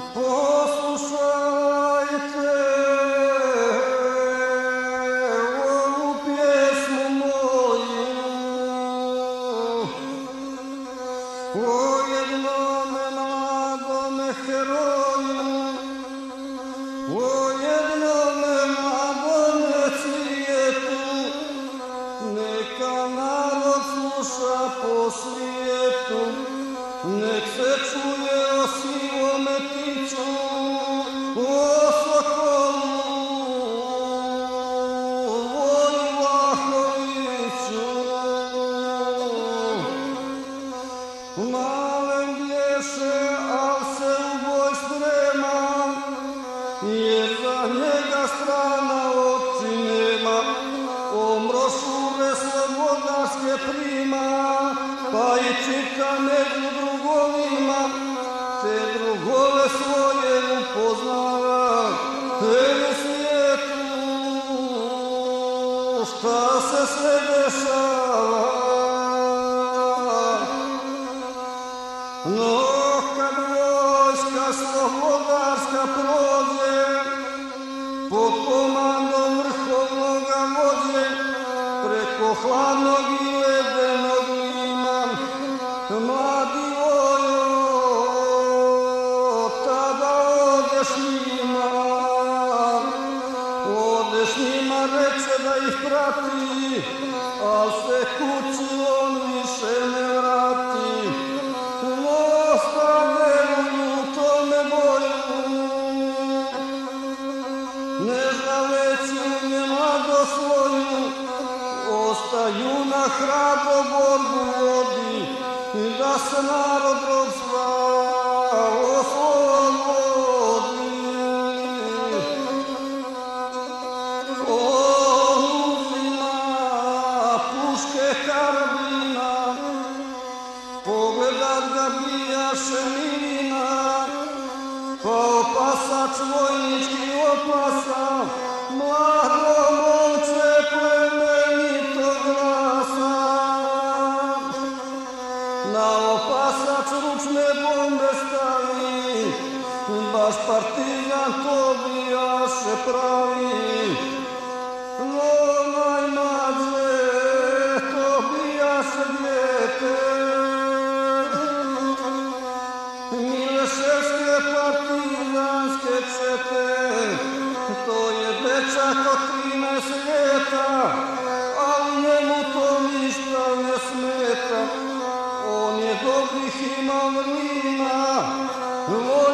posso. ξρούξνε πόντες τα ή Μπας παρτίνα κόβια σε πράγει Lord,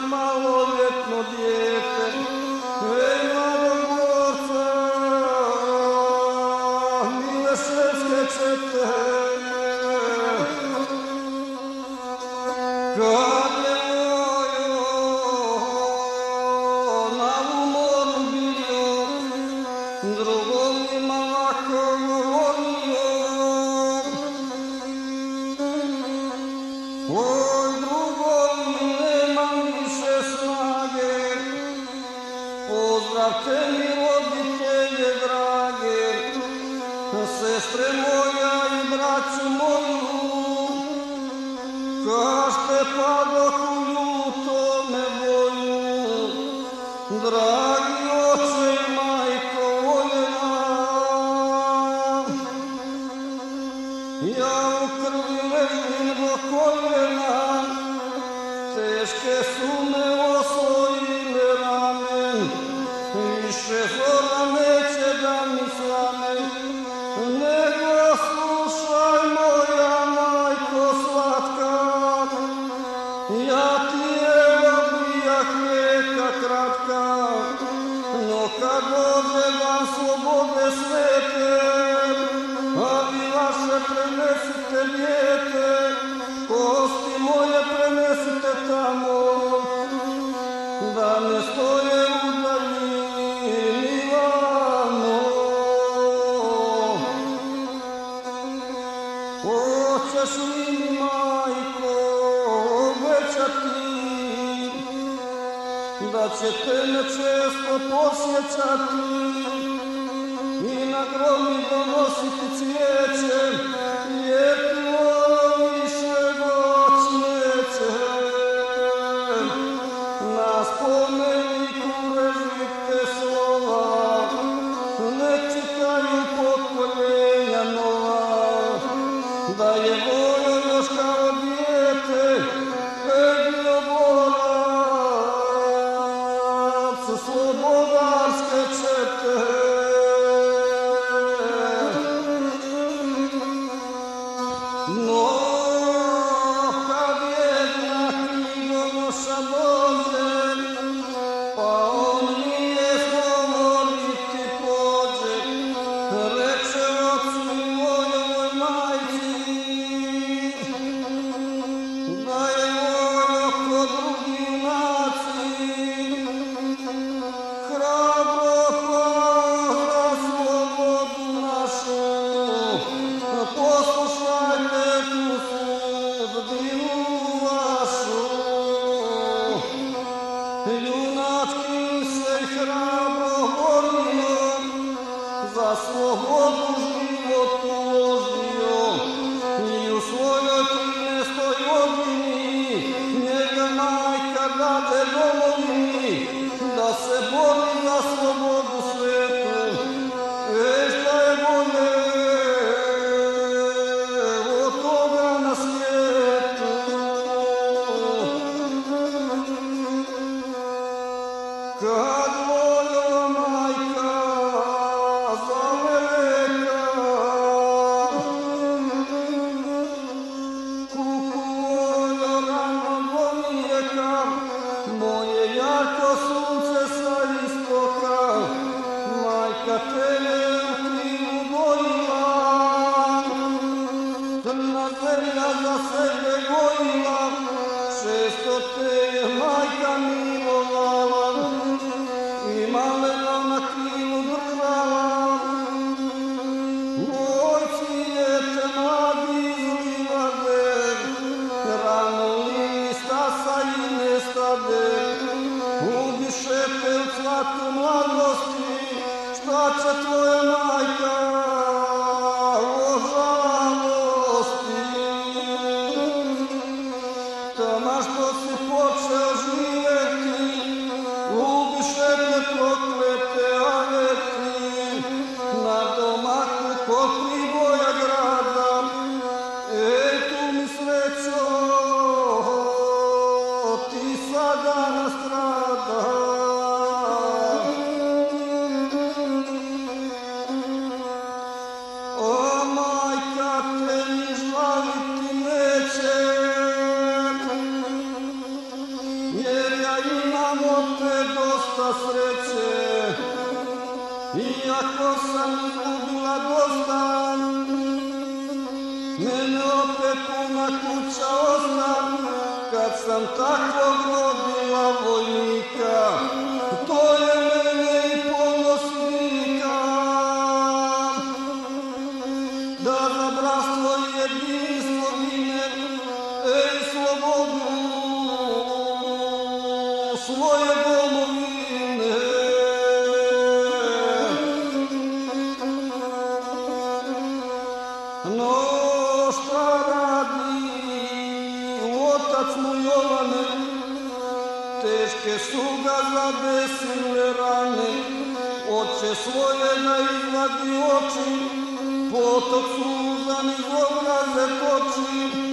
mamma och vet nog det Eşke sume o soyil ramen Eşref Sathi Maternal, la sede, voila, se stoteje, majka mila, iako sam izgubila dosta, mene opet puna kuća ozna, kad sam takvog rodila vojnika, to je mene i ponosnika, da za bratstvo to twórza mi złota zapoczy.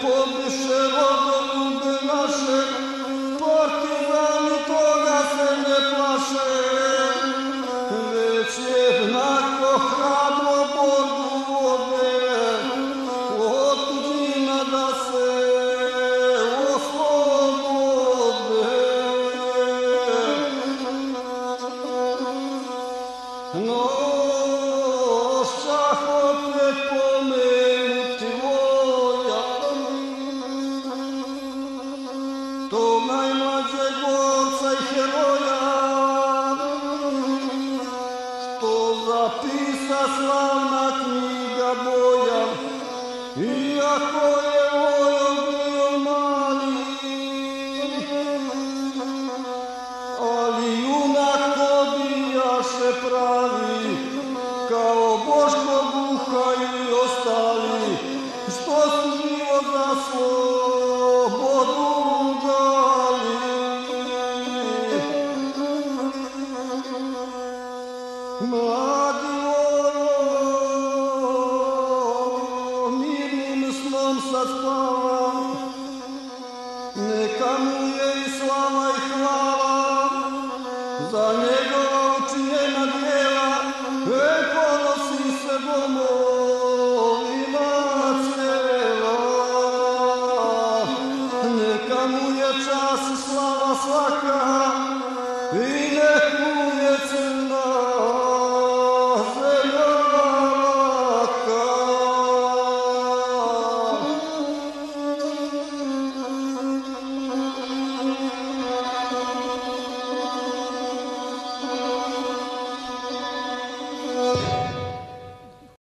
quando chegou.